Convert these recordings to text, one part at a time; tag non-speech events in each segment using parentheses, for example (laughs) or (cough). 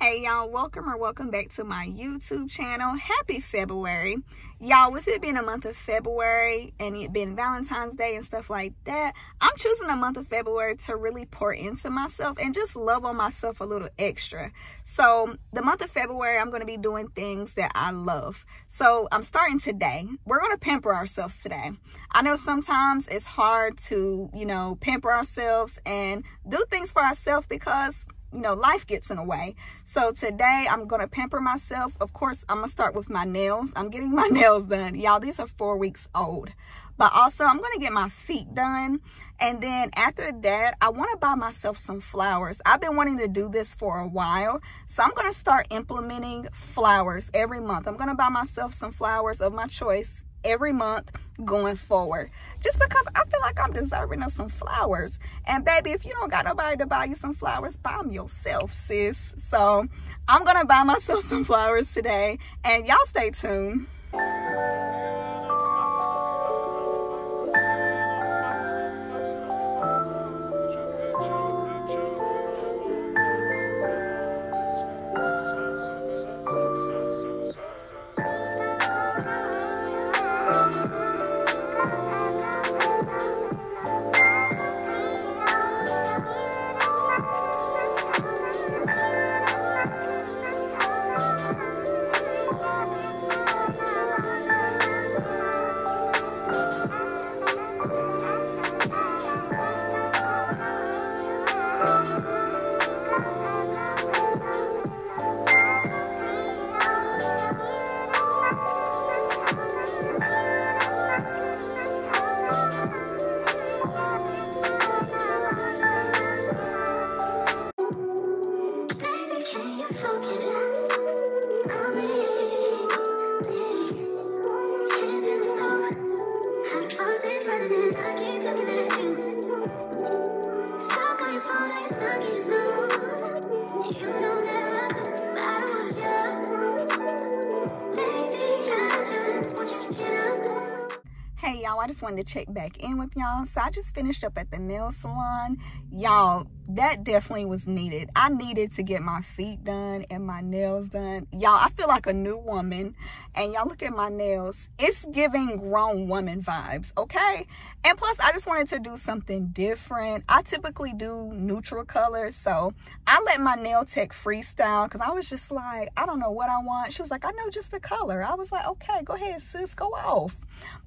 Hey y'all, welcome or welcome back to my YouTube channel. Happy February. Y'all, with it being a month of February and it being Valentine's Day and stuff like that, I'm choosing a month of February to really pour into myself and just love on myself a little extra. So the month of February, I'm going to be doing things that I love. So I'm starting today. We're going to pamper ourselves today. I know sometimes it's hard to, you know, pamper ourselves and do things for ourselves because you know, life gets in the way. So today I'm going to pamper myself. Of course, I'm going to start with my nails. I'm getting my (laughs) nails done. Y'all, these are four weeks old. But also, I'm going to get my feet done. And then after that, I want to buy myself some flowers. I've been wanting to do this for a while. So I'm going to start implementing flowers every month. I'm going to buy myself some flowers of my choice every month going forward. Just because i feel like i'm deserving of some flowers. And baby if you don't got nobody to buy you some flowers buy them yourself sis. So i'm gonna buy myself (laughs) some flowers today. And y'all stay tuned just wanted to check back in with y'all. So I just finished up at the nail salon. Y'all, that definitely was needed. I needed to get my feet done and my nails done. Y'all, I feel like a new woman. And y'all look at my nails. It's giving grown woman vibes, okay? And plus, I just wanted to do something different. I typically do neutral colors. So I let my nail tech freestyle because I was just like, I don't know what I want. She was like, I know just the color. I was like, okay, go ahead, sis, go off.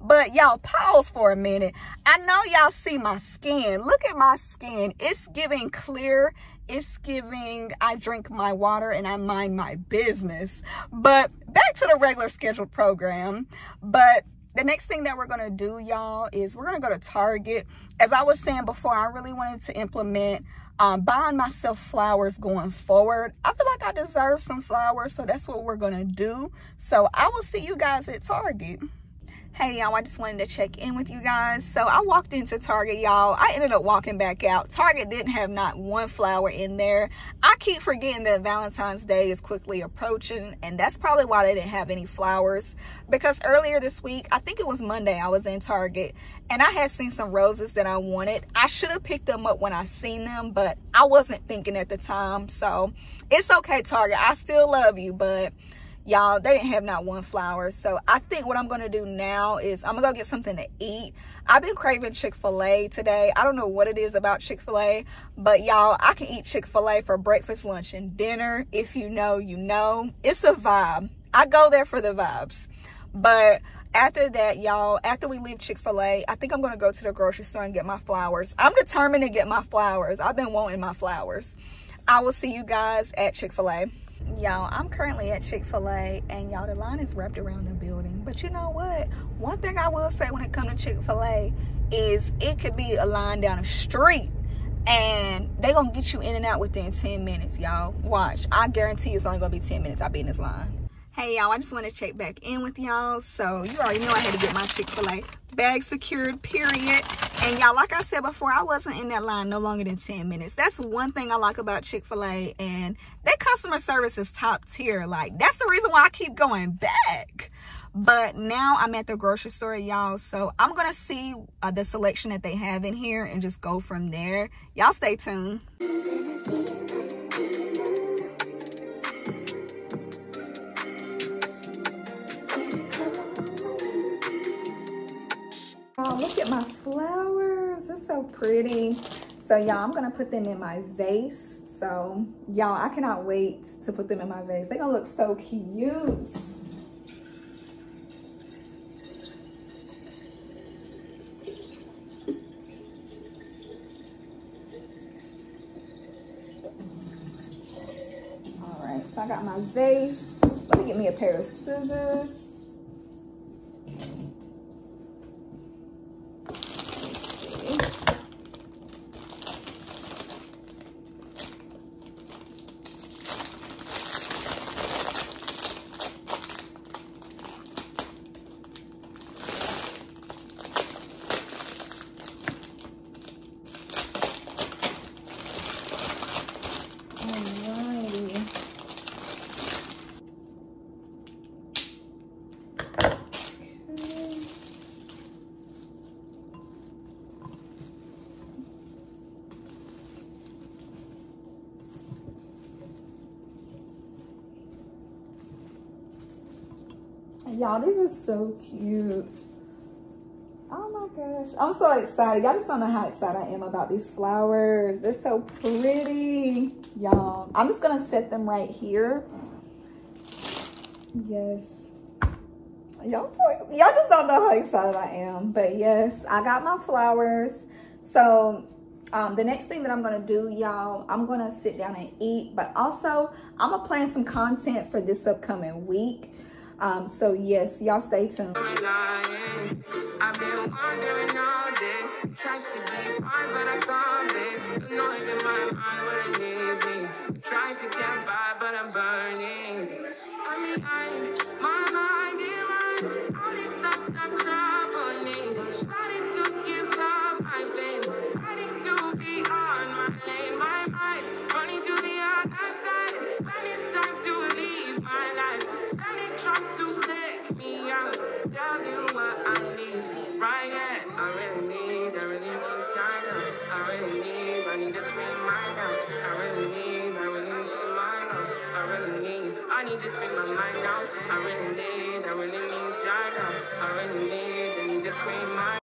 But y'all, pause for a minute. I know y'all see my skin. Look at my skin. It's giving clear it's giving I drink my water and I mind my business. But back to the regular scheduled program. But the next thing that we're going to do, y'all, is we're going to go to Target. As I was saying before, I really wanted to implement um, buying myself flowers going forward. I feel like I deserve some flowers, so that's what we're going to do. So I will see you guys at Target hey y'all i just wanted to check in with you guys. So i walked into target y'all. I ended up walking back out. Target didn't have not one flower in there. I keep forgetting that valentine's day is quickly approaching and that's probably why they didn't have any flowers. Because earlier this week i think it was monday i was in target and i had seen some roses that i wanted. I should have picked them up when i seen them but i wasn't thinking at the time. So it's okay target. I still love you but y'all they didn't have not one flower. So i think what i'm gonna do now is i'm gonna go get something to eat. I've been craving chick-fil-a today. I don't know what it is about chick-fil-a but y'all i can eat chick-fil-a for breakfast lunch and dinner. If you know you know. It's a vibe. I go there for the vibes. But after that y'all after we leave chick-fil-a i think i'm gonna go to the grocery store and get my flowers. I'm determined to get my flowers. I've been wanting my flowers. I will see you guys at chick-fil-a y'all i'm currently at chick-fil-a and y'all the line is wrapped around the building. But you know what? One thing i will say when it comes to chick-fil-a is it could be a line down the street and they gonna get you in and out within 10 minutes y'all. Watch. I guarantee it's only gonna be 10 minutes i'll be in this line. Hey y'all i just want to check back in with y'all. So you already know i had to get my chick-fil-a bag secured period. And y'all like i said before i wasn't in that line no longer than 10 minutes. That's one thing i like about chick-fil-a and their customer service is top tier. Like that's the reason why i keep going back. But now i'm at the grocery store y'all so i'm gonna see uh, the selection that they have in here and just go from there. Y'all stay tuned Oh, at my flowers. They're so pretty. So y'all, I'm gonna put them in my vase. So y'all, I cannot wait to put them in my vase. They're gonna look so cute. All right, so I got my vase. Let me get me a pair of scissors. Y'all, these are so cute. Oh my gosh. I'm so excited. Y'all just don't know how excited I am about these flowers. They're so pretty. Y'all, I'm just going to set them right here. Yes. Y'all just don't know how excited I am. But yes, I got my flowers. So um, the next thing that I'm gonna do, y'all, I'm gonna sit down and eat, but also I'm gonna plan some content for this upcoming week. Um, so yes, y'all stay tuned. Trying to get by, but I'm burning. I mean, I, need, to free my mind out. I really need, I really need time. I really need, I need to free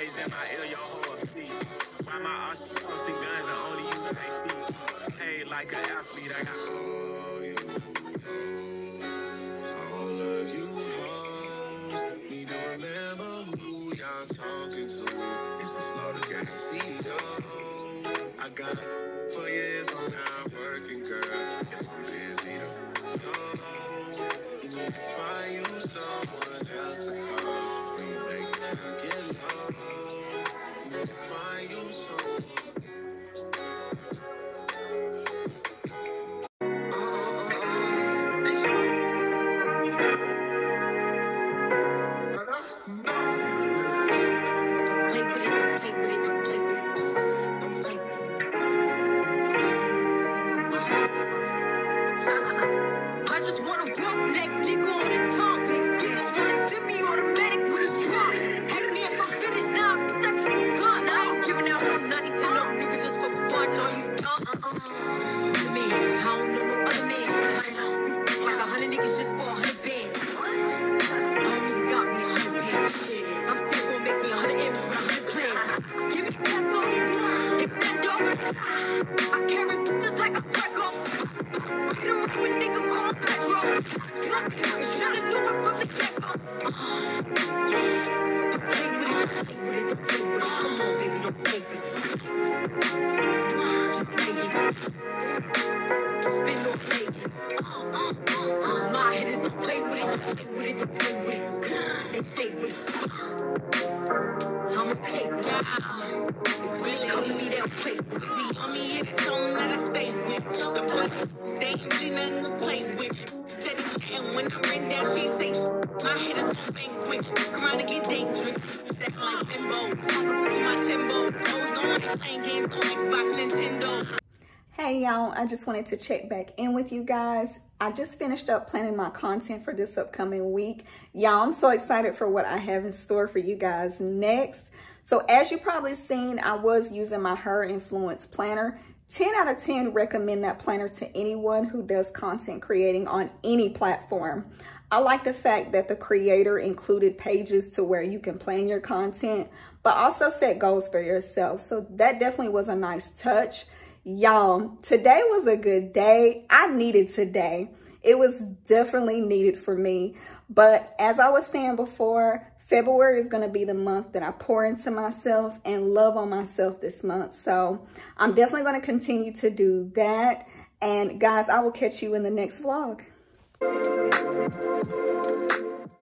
always in my ear, feet. Why my ass be posting guns and only use their feet? Like an athlete, I got. You hoes, all of you hoes, need to remember who y'all talking to. Rough neck nigga on the tongue. I carry just like a nigga shoulda knew it from the get-go. Play with it, play with it, play with it. Come on, baby, don't play with it. Just it. Spin or play it. My hitters don't play with it, play with it, play with it. Stay with it. I'ma play with it. And dangerous. Step like. Put my timbo. Toes no one playing games on Xbox, Nintendo. Hey y'all, I just wanted to check back in with you guys. I just finished up planning my content for this upcoming week. Y'all, I'm so excited for what I have in store for you guys next. So as you probably seen, I was using my Her Influence Planner. 10 out of 10 recommend that planner to anyone who does content creating on any platform. I like the fact that the creator included pages to where you can plan your content, but also set goals for yourself. So that definitely was a nice touch. Y'all, today was a good day. I needed today. It was definitely needed for me. But as I was saying before, February is going to be the month that I pour into myself and love on myself this month. So I'm definitely going to continue to do that. And guys, I will catch you in the next vlog. Thank you.